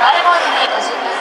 バルボード